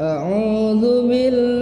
أعوذ بالله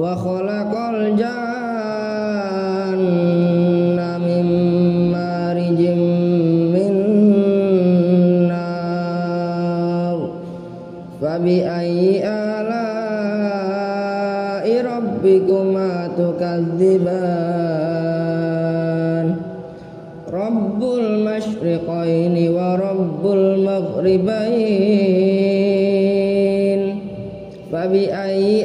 wa khalaqal janna min marijim min nar. Fabi ayyi ala'i rabbikuma tukadziban Rabbul masyriqaini wa rabbul maghribain. Fabi ayyi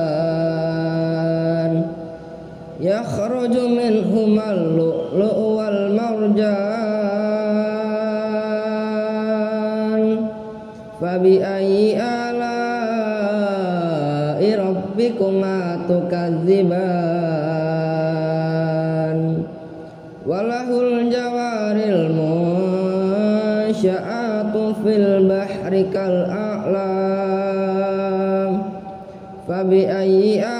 يخرج منهما اللؤلؤ والمرجان فبأي آلاء ربكما تكذبان وله الجوار المنشآت في البحر كالأعلام فبأي آلاء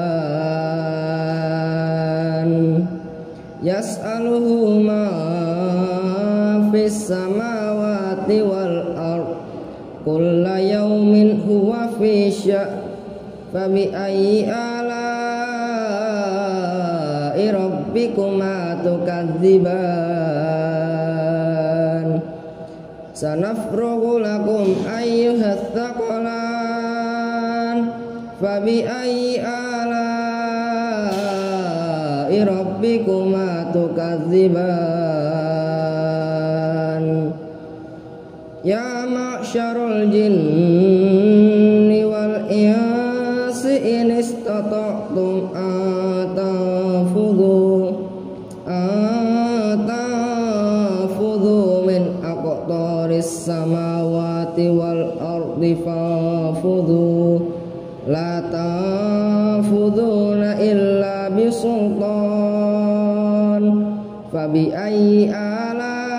yas'aluhu ma fis samawati wal ard kulla yaumin huwa fi sya' fabi ayyi ala'i rabbikuma tukadziban sanafrugu lakum ayyuhath fabi ayyi ربكما تكذبان يا معشر الجن إلا بسلطان فبأي آلاء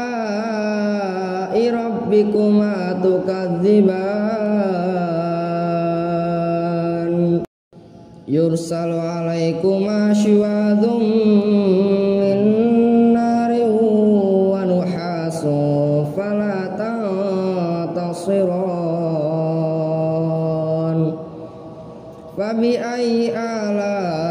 ربكما تكذبان يرسل عليكما شواذ من نار ونحاس فلا تنتصران فبأي آلاء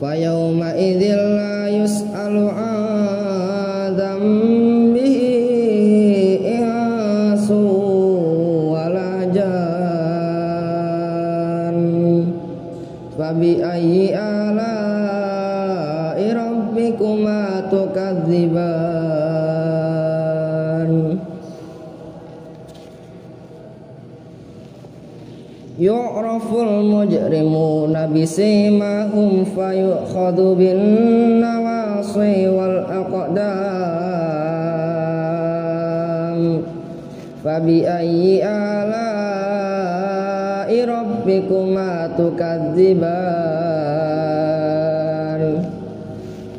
فيومئذ لا يسأل عن ذنبه إنس ولا جان فبأي آلاء ربكما تكذبان بسيماهم فيؤخذ بالنواصي والأقدام. فبأي آلاء ربكما تكذبان؟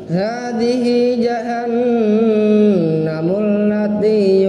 هذه جهنم التي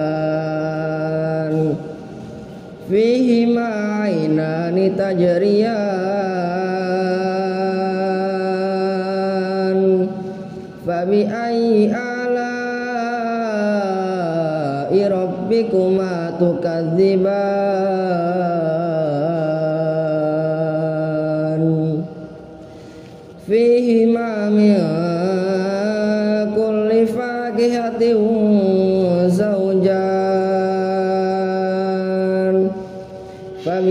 فيهما عينان تجريان فبأي آلاء ربكما تكذبان فيهما من كل فاكهة زوجان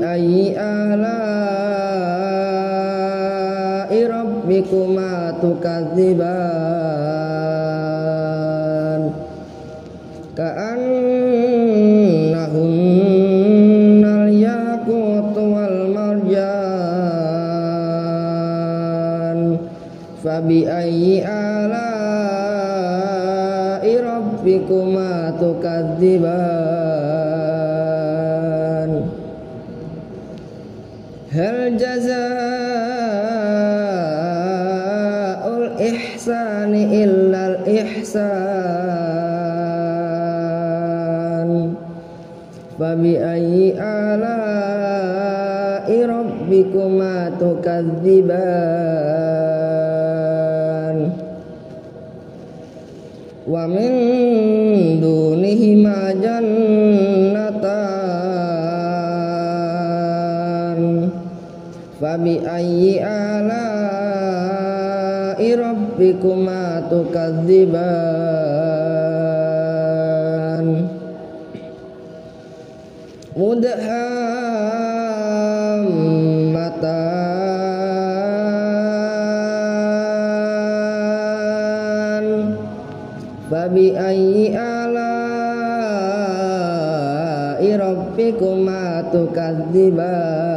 فبأي آلاء ربكما تكذبان كأنهن الياقوت والمرجان فبأي آلاء ربكما تكذبان jazaul ihsani illal ihsan. Fabi ayyi ala rabbikuma tukadziban. Wa min فبأي آلاء ربكما تكذبان مدهامتان فبأي آلاء ربكما تكذبان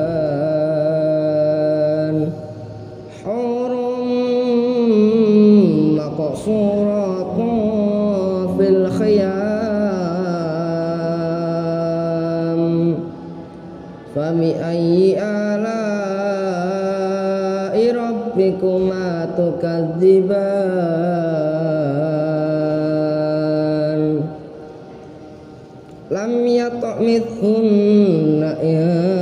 مقصورات في الخيام. فبأي آلاء ربكما تكذبان؟ لم يطمثهن إنس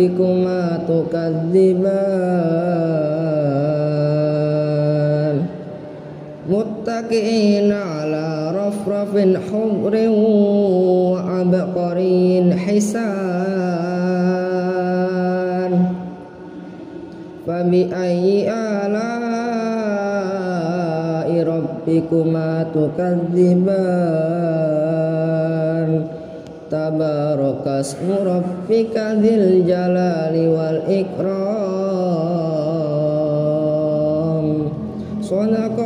ربكما تكذبان. متكئين على رفرف حمر وعبقري حسان. فبأي آلاء ربكما تكذبان؟ تبارك اسم ربك ذي الجلال والإكرام صدق